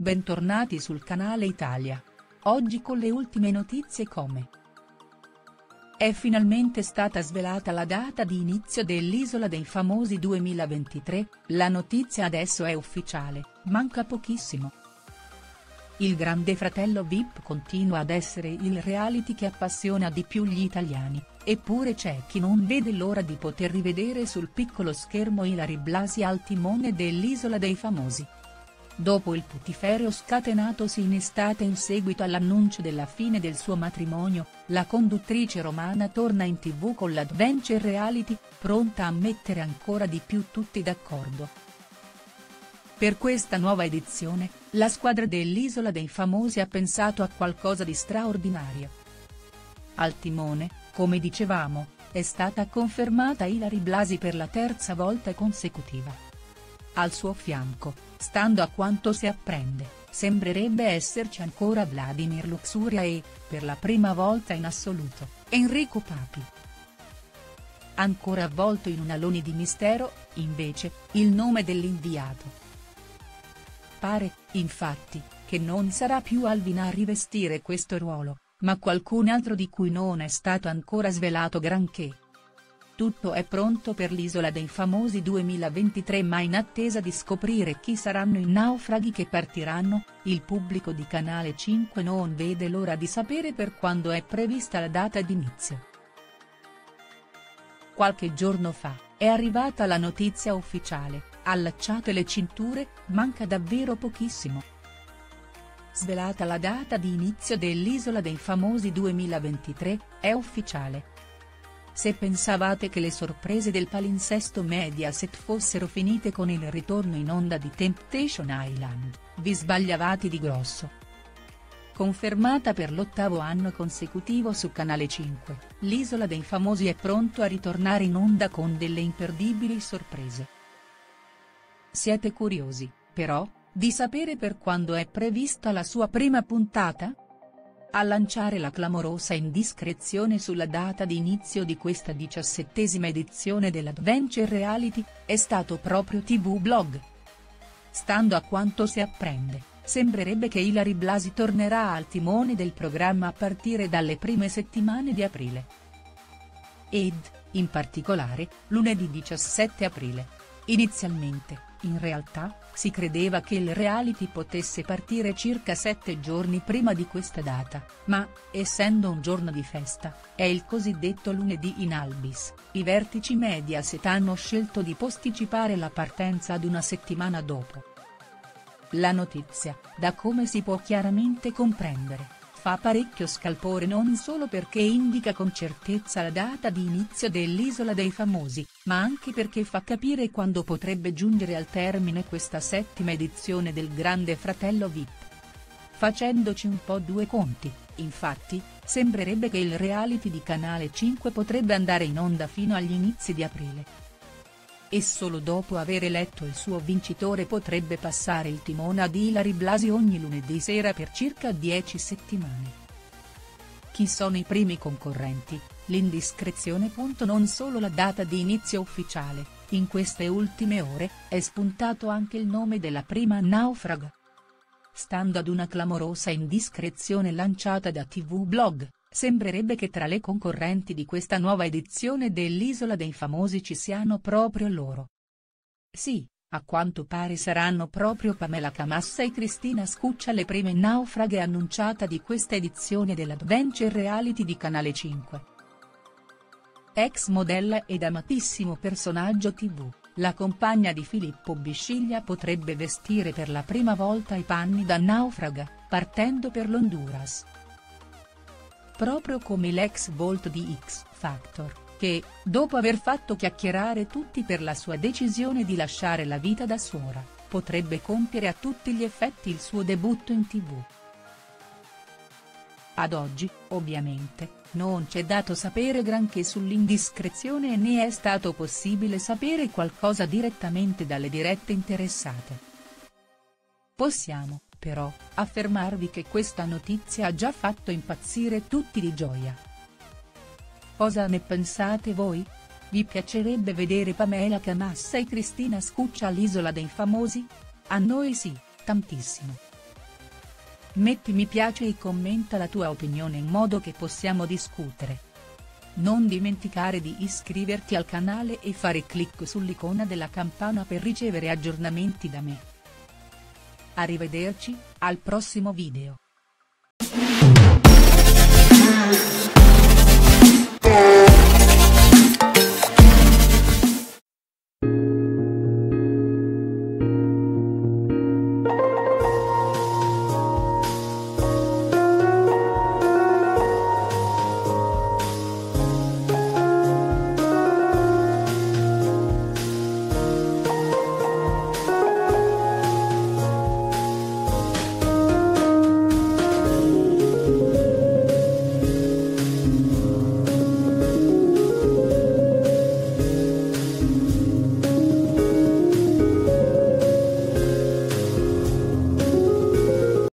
bentornati sul canale Italia. Oggi con le ultime notizie come È finalmente stata svelata la data di inizio dell'Isola dei Famosi 2023, la notizia adesso è ufficiale, manca pochissimo. Il Grande Fratello Vip continua ad essere il reality che appassiona di più gli italiani, eppure c'è chi non vede l'ora di poter rivedere sul piccolo schermo Ilari Blasi al timone dell'Isola dei Famosi. Dopo il putiferio scatenatosi in estate in seguito all'annuncio della fine del suo matrimonio, la conduttrice romana torna in tv con l'adventure reality, pronta a mettere ancora di più tutti d'accordo. Per questa nuova edizione, la squadra dell'Isola dei Famosi ha pensato a qualcosa di straordinario. Al timone, come dicevamo, è stata confermata Ilari Blasi per la terza volta consecutiva. Al suo fianco, stando a quanto si apprende, sembrerebbe esserci ancora Vladimir Luxuria e, per la prima volta in assoluto, Enrico Papi. Ancora avvolto in un alone di mistero, invece, il nome dell'inviato. Pare, infatti, che non sarà più Alvin a rivestire questo ruolo, ma qualcun altro di cui non è stato ancora svelato granché. Tutto è pronto per l'Isola dei Famosi 2023 ma in attesa di scoprire chi saranno i naufraghi che partiranno, il pubblico di Canale 5 non vede l'ora di sapere per quando è prevista la data d'inizio. Qualche giorno fa, è arrivata la notizia ufficiale, allacciate le cinture, manca davvero pochissimo. Svelata la data di inizio dell'Isola dei Famosi 2023, è ufficiale. Se pensavate che le sorprese del palinsesto Mediaset fossero finite con il ritorno in onda di Temptation Island, vi sbagliavate di grosso. Confermata per l'ottavo anno consecutivo su Canale 5, l'Isola dei Famosi è pronto a ritornare in onda con delle imperdibili sorprese. Siete curiosi, però, di sapere per quando è prevista la sua prima puntata? A lanciare la clamorosa indiscrezione sulla data di inizio di questa diciassettesima edizione dell'Adventure Reality, è stato proprio TV Blog. Stando a quanto si apprende, sembrerebbe che Ilari Blasi tornerà al timone del programma a partire dalle prime settimane di aprile. Ed, in particolare, lunedì 17 aprile. Inizialmente, in realtà, si credeva che il reality potesse partire circa sette giorni prima di questa data, ma, essendo un giorno di festa, è il cosiddetto lunedì in albis, i vertici Mediaset hanno scelto di posticipare la partenza ad una settimana dopo. La notizia, da come si può chiaramente comprendere, fa parecchio scalpore non solo perché indica con certezza la data di inizio dell'Isola dei Famosi, ma anche perché fa capire quando potrebbe giungere al termine questa settima edizione del Grande Fratello Vip. Facendoci un po' due conti, infatti, sembrerebbe che il reality di Canale 5 potrebbe andare in onda fino agli inizi di aprile e solo dopo aver eletto il suo vincitore potrebbe passare il timone ad Ilari Blasi ogni lunedì sera per circa 10 settimane. Chi sono i primi concorrenti, l'indiscrezione. Non solo la data di inizio ufficiale, in queste ultime ore, è spuntato anche il nome della prima naufraga. Stando ad una clamorosa indiscrezione lanciata da TV Blog, Sembrerebbe che tra le concorrenti di questa nuova edizione dell'Isola dei Famosi ci siano proprio loro. Sì, a quanto pare saranno proprio Pamela Camassa e Cristina Scuccia le prime naufraghe annunciata di questa edizione dell'Adventure Reality di Canale 5. Ex modella ed amatissimo personaggio tv, la compagna di Filippo Bisciglia potrebbe vestire per la prima volta i panni da naufraga, partendo per l'Honduras proprio come l'ex volto di X Factor, che, dopo aver fatto chiacchierare tutti per la sua decisione di lasciare la vita da suora, potrebbe compiere a tutti gli effetti il suo debutto in tv. Ad oggi, ovviamente, non c'è dato sapere granché sull'indiscrezione né è stato possibile sapere qualcosa direttamente dalle dirette interessate. Possiamo, però, affermarvi che questa notizia ha già fatto impazzire tutti di gioia. Cosa ne pensate voi? Vi piacerebbe vedere Pamela Camassa e Cristina Scuccia all'Isola dei Famosi? A noi sì, tantissimo. metti mi piace e commenta la tua opinione in modo che possiamo discutere. Non dimenticare di iscriverti al canale e fare clic sull'icona della campana per ricevere aggiornamenti da me. Arrivederci, al prossimo video.